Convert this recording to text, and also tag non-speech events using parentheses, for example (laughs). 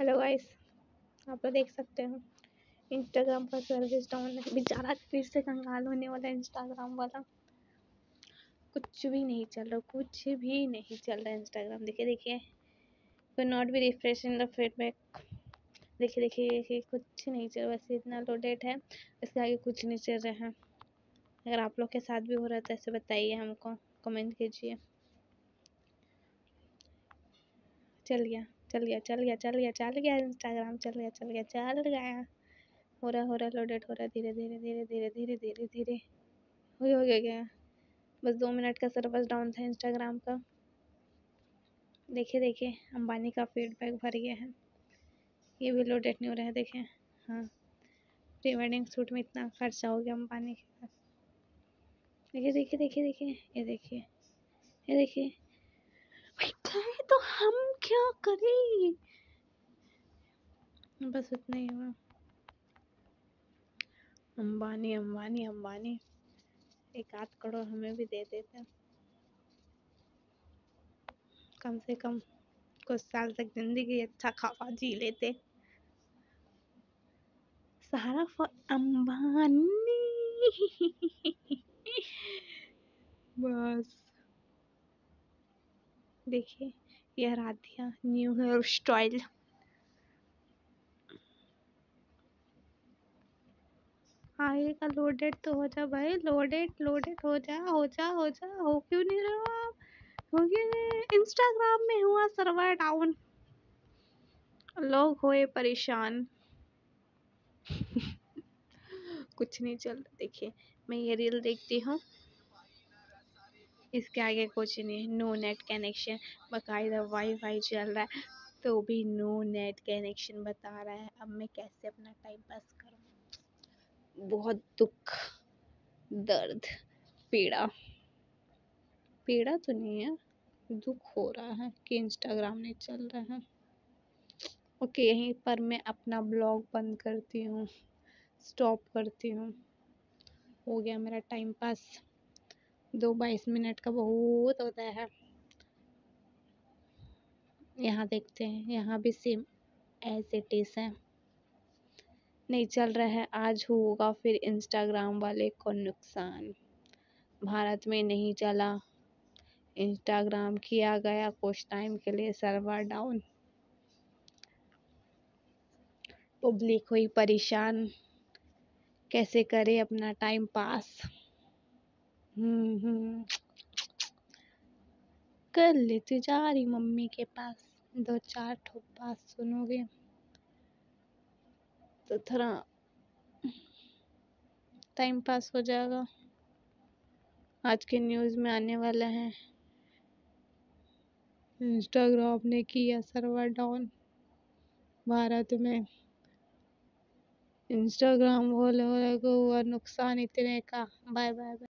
Hello guys आप लोग देख सकते हो। इंस्टाग्राम का सर्विस डाउन है। बेचारा फिर से कंगाल होने वाला है इंस्टाग्राम वाला। कुछ भी नहीं चल रहा, कुछ भी नहीं चल रहा इंस्टाग्राम देखिए देखिए। कोई not be refresh in the feedback देखिए देखिए देखिए, कुछ नहीं चल रहा वैसे इतना लोडेड है। इसके आगे कुछ नहीं चल रहा है। अगर आप लोग के साथ भी हो रहा है तो ऐसे बताइए हमको। कमेंट कीजिए। चल गया चल गया चल गया चल गया चल गया इंस्टाग्राम चल गया चल गया चल गया। हो रहा हो रहा लोडेड हो रहा, धीरे धीरे धीरे धीरे धीरे धीरे धीरे। हो गया हो गया गया। बस दो मिनट का सर्विस डाउन था इंस्टाग्राम का। देखिए देखिए, अंबानी का फीडबैक भर गया है। ये भी लोडेड नहीं हो रहा है, देखें। हाँ। प्री वेडिंग सूट में इतना खर्चा हो गया अंबानी के पास। देखिए देखिए देखिए देखिए, ये देखिए ये देखिए। करें बस उतना ही हुआ। अंबानी अंबानी अंबानी। एक आध करोड़ हमें भी दे देते। कम से कम कुछ साल तक ज़िंदगी अच्छा खावा जी लेते। फॉर अंबानी। बस। देखिए। यह राधिया न्यू हेयर स्टाइल। आएगा लोडेड तो हो जा भाई लोडेड लोडेड हो जा हो जा हो जा, हो क्यों नहीं रहा हो गया इंस्टाग्राम में हुआ सर्वर डाउन लोग हुए परेशान। (laughs) कुछ नहीं चल रहा, देखिए, मैं ये रील देखती हूँ। इसके आगे कुछ नहीं, नो नेट कनेक्शन, बाकायदा वाईफाई चल रहा है तो भी नो नेट कनेक्शन बता रहा है, अब मैं कैसे अपना टाइम पास करूँ? बहुत दुख, दर्द, पीड़ा। पीड़ा तो नहीं है, दुख हो रहा है कि इंस्टाग्राम नहीं चल रहा है। ओके, यहीं पर मैं अपना ब्लॉग बंद करती हूँ, स्टॉप करती हूँ। हो गया मेरा टाइम पास। दो बाईस मिनट का बहुत होता है। यहाँ देखते हैं, यहाँ भी सेम एज इट इज़ है। नहीं चल रहा है, आज होगा फिर इंस्टाग्राम वाले को नुकसान। भारत में नहीं चला। इंस्टाग्राम किया गया कुछ टाइम के लिए सर्वर डाउन पब्लिक हुई परेशान। कैसे करे अपना टाइम पास हम्म। कर लेती जा रही मम्मी के पास। दो चार ठो बात सुनोगे। तो थोड़ा टाइम पास हो जाएगा। आज के न्यूज़ में आने वाला है। इंस्टाग्राम ने किया सर्वर डाउन भारत में इंस्टाग्राम वाले को हुआ नुकसान इतने का। Bye bye